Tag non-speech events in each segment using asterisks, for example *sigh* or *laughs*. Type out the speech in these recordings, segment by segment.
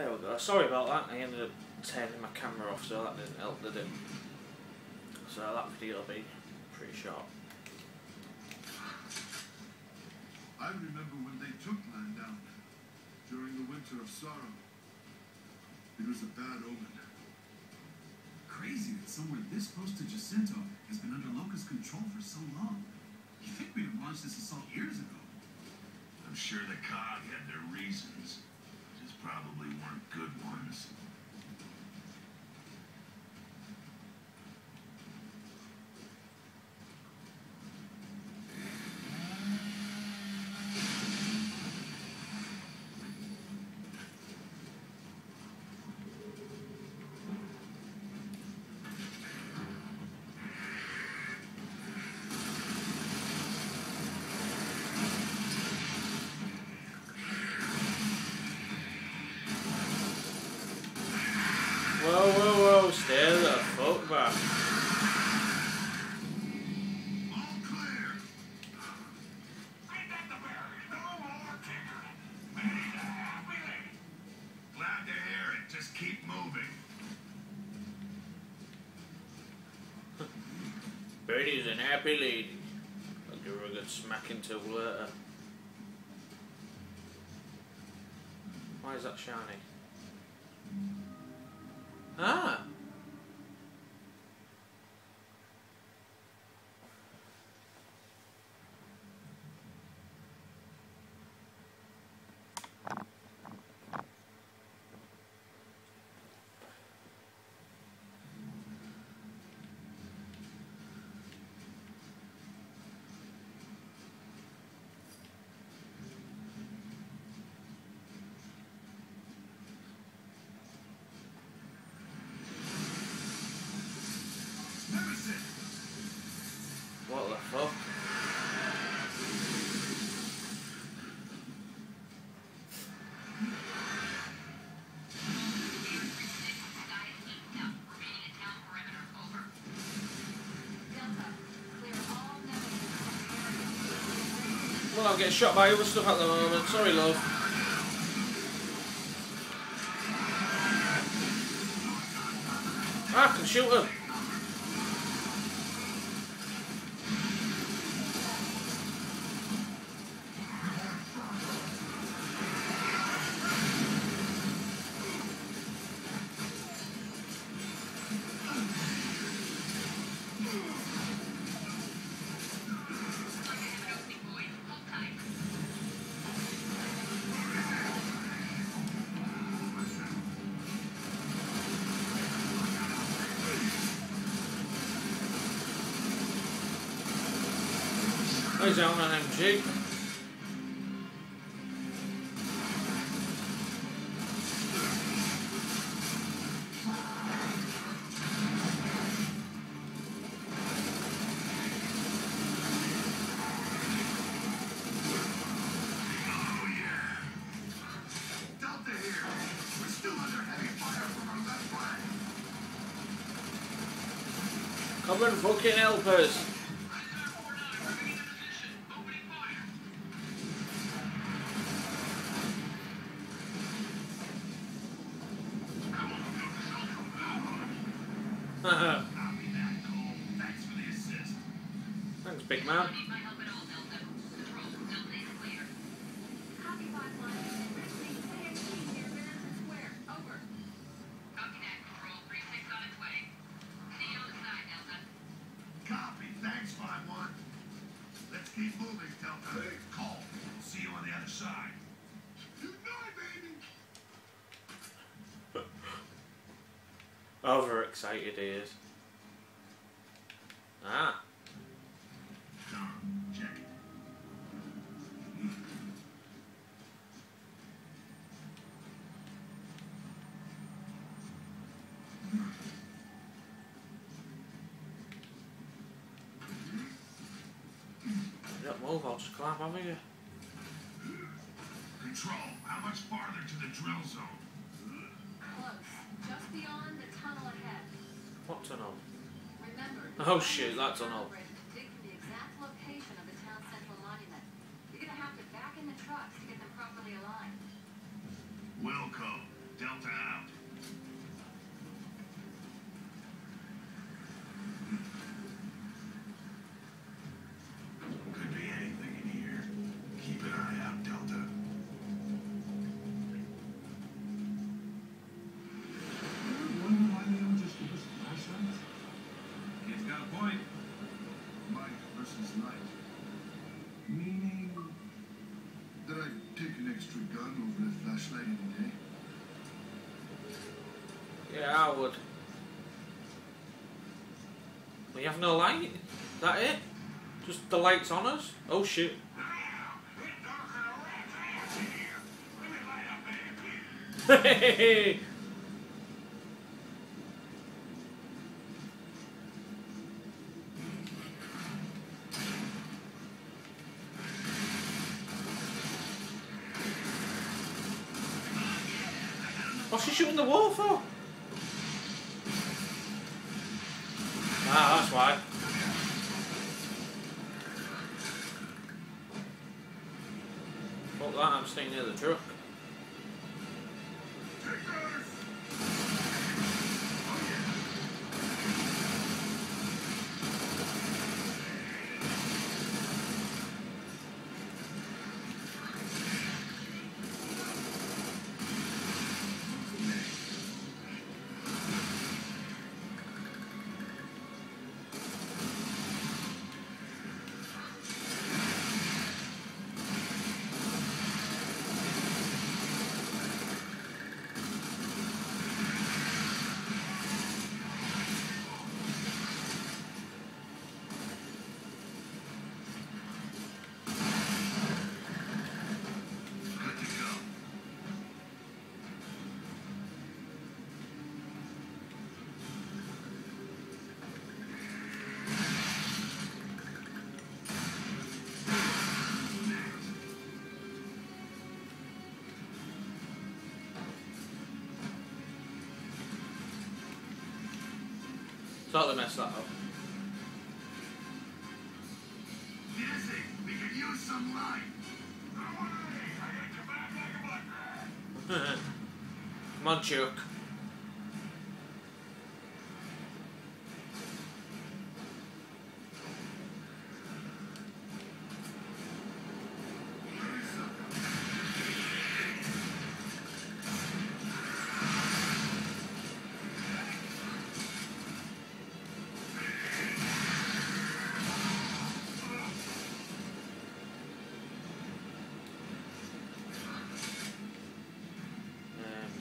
There we go. Sorry about that. I ended up turning my camera off, so that didn't help, did it? So that video will be pretty short. I remember when they took Landown during the Winter of Sorrow. It was a bad omen. Crazy that somewhere this close to Jacinto has been under locust control for so long. You think we'd have launched this assault years ago? I'm sure the COG had their reasons. Probably weren't good ones. Birdie's an happy lady. I'll give her a good smacking to later. Why is that shiny? Ah! Nemesis. What the fuck? Well, I'm getting shot by other stuff at the moment. Sorry, love. Ah, I can shoot him. He's out on MG. Come and fucking help us. Thanks, big man. Copy. Thanks, 5-1. Let's keep moving, Delta. Cole. We'll see you on the other side. You die, baby! *laughs* Overexcited he is. Don't move, I'll just climb over you. Control. How much farther to the drill zone? Close. Just beyond the tunnel ahead. What tunnel? Remember. Oh, shit, that tunnel. To dig for the exact location of the town central monument. You're gonna have to back in the trucks to get them properly aligned. We have no light. That it? Just the lights on us? Oh shit. Hey! *laughs* What's she shooting the wall for? Ah, that's why. Fuck that, I'm staying near the truck. Totally messed that up. We could use some light. Come on, Chuck.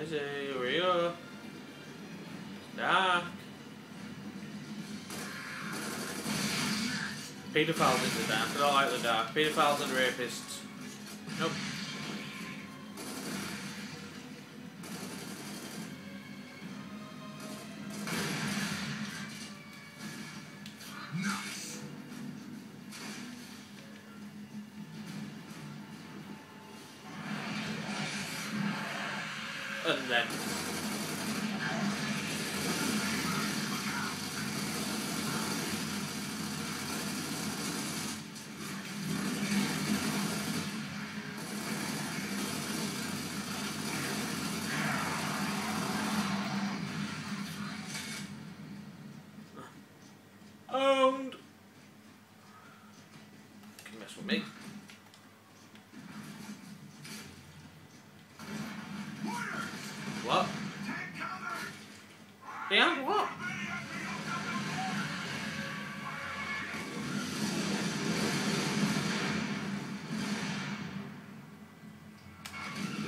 Dizzy, hurry up. Dark. Pedophiles in the dark. I don't like the dark. Pedophiles and rapists. Nope. *laughs* And then. What?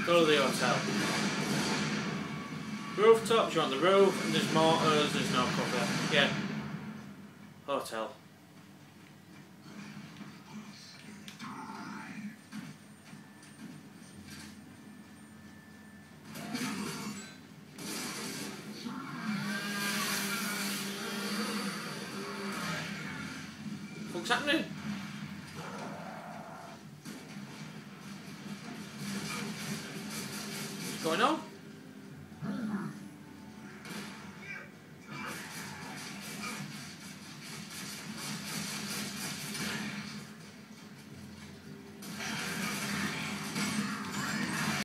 Go to the hotel. Rooftops, you're on the roof, and there's mortars, there's no cover. Yeah. Hotel. Happening? What's going on?